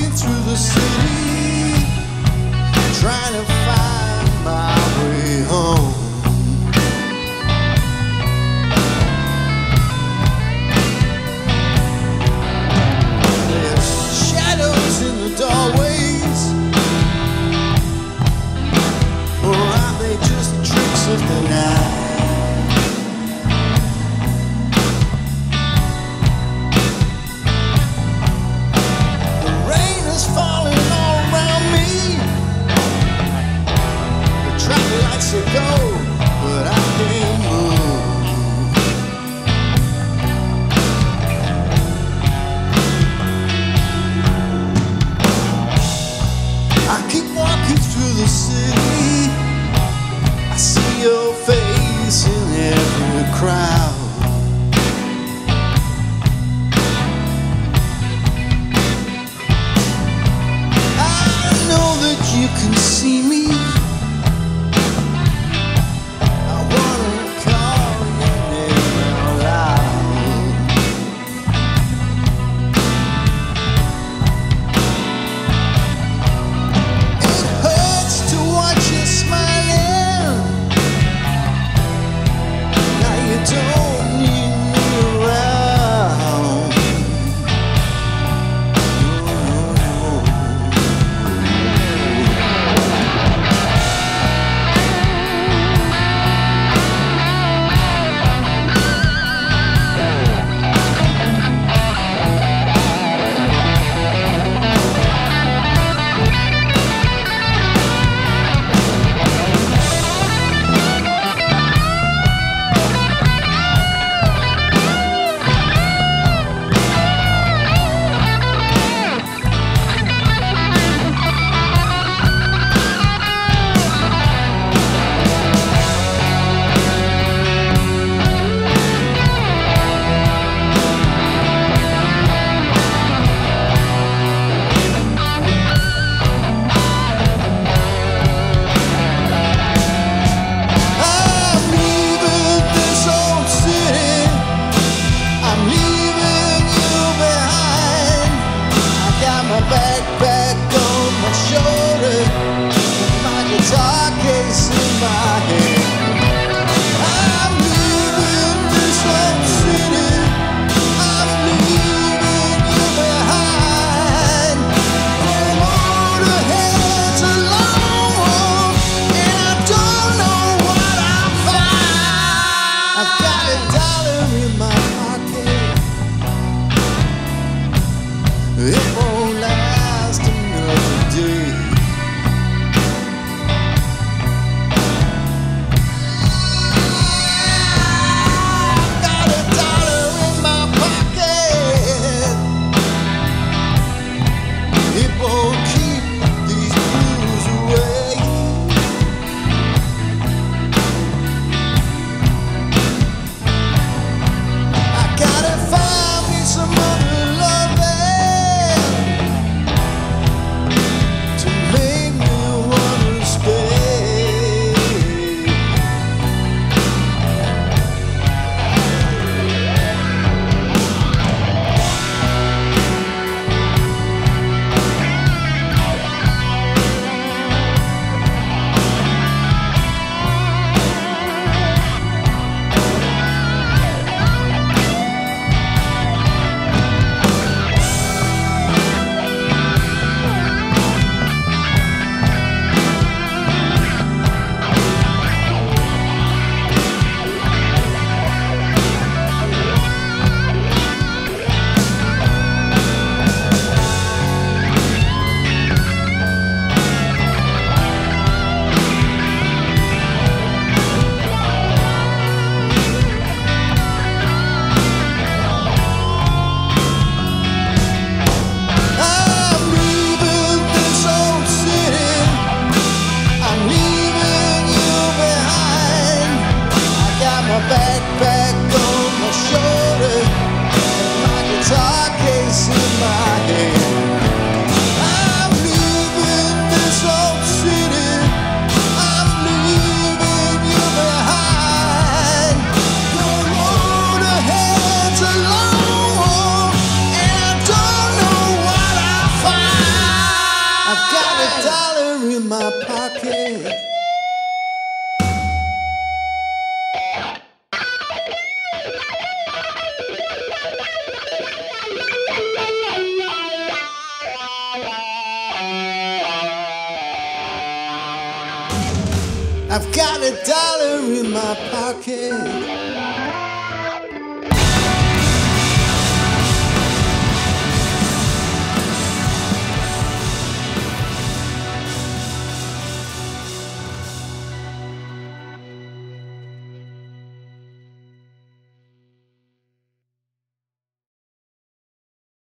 walking through the city, trying to city. I see your face in every crowd. I know that you can see me. I've got a dollar in my pocket.